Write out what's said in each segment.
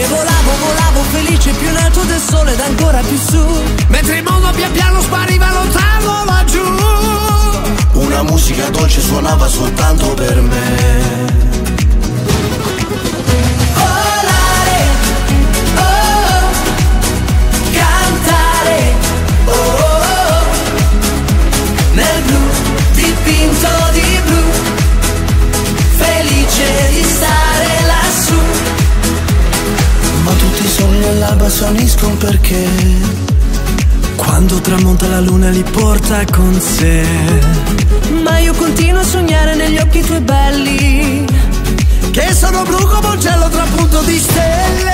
E volavo, volavo felice più in alto del sole ed ancora più su. Mentre il mondo pian piano spariva lontano laggiù Una musica dolce suonava soltanto per me sogni all'alba svaniscono perché Quando tramonta la luna li porta con sé. Ma io continuo a sognare negli occhi tuoi belli Che sono blu come un cielo trapunto di stelle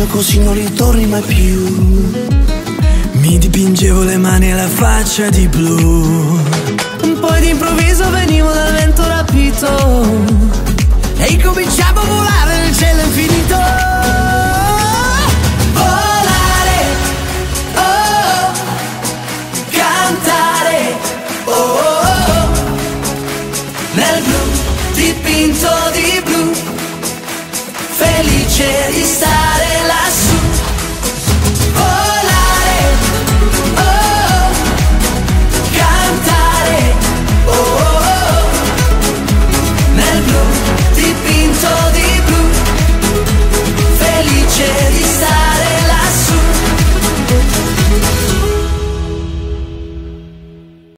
Sogno così non ritorni mai più. Mi dipingevo le mani alla faccia di blu. Poi d'improvviso venivo dal vento rapito. E incominciavo a volare nel cielo infinito. Volare, oh, cantare, oh, oh, nel blu dipinto di blu. Felice di stare